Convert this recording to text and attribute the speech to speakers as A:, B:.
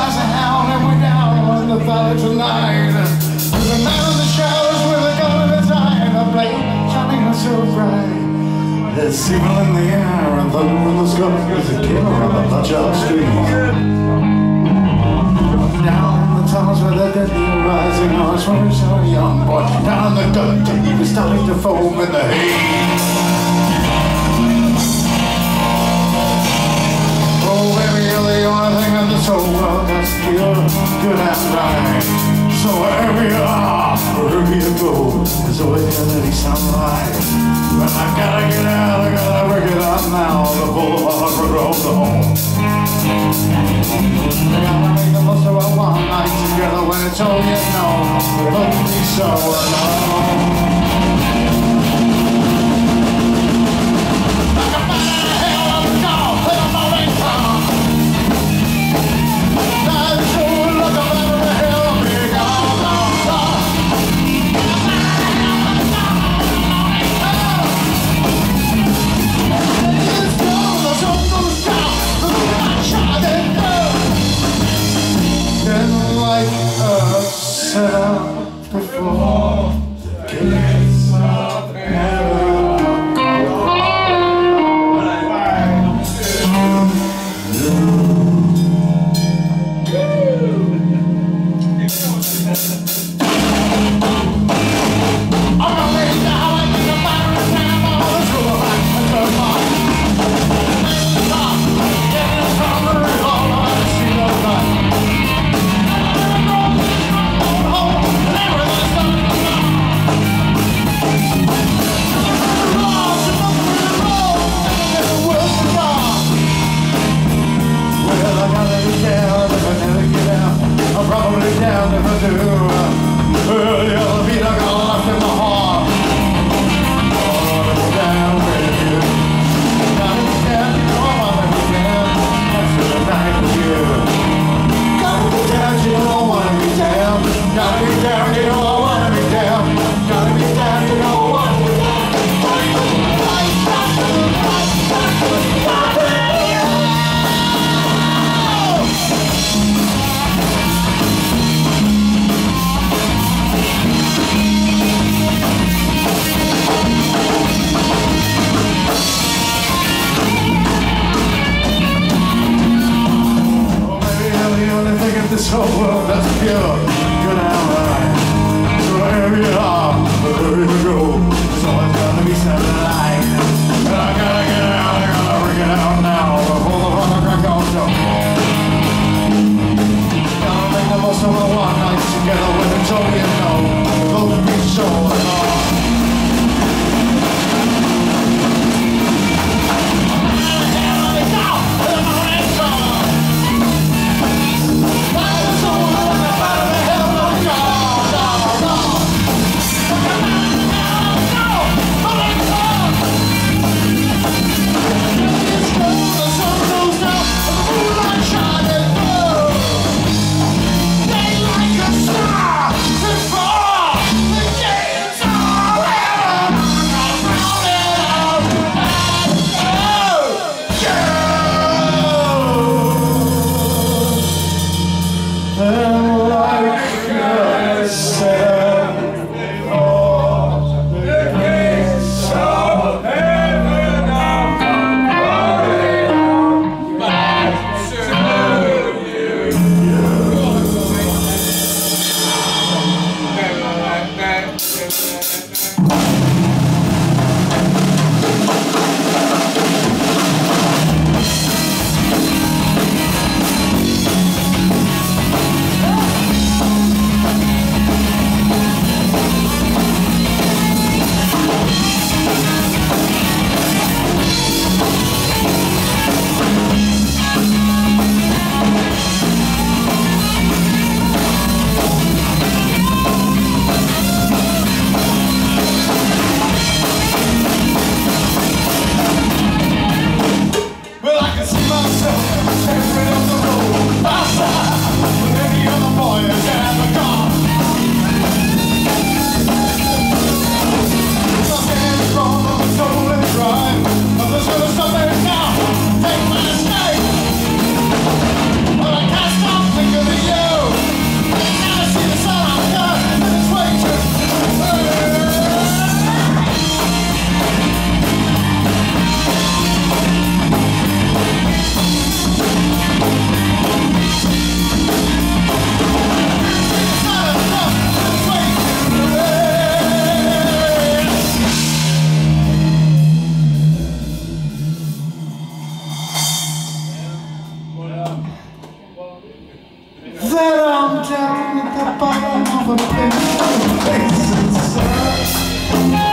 A: lies down and we're down on the valley tonight. There's a man in the shadows, with a gun in his eye, and the blade shining so bright. There's evil in the air and thunder in the sky. There's a killer on the bloodshot street. Down the tunnels where the deadly rising arms when we saw a young boy. Down the gutter, he was starting to foam in the haze. Oh, baby, you're the only thing in this whole world that's pure, good and right. So wherever you are, wherever you go, there's always gonna be sunlight. But I gotta get out, I gotta work it out now before I roll home. I gotta make the most of our one night together when it's all you know. Don't be so alone. I'm down the other beat thing in this whole world that's pure, But then faces up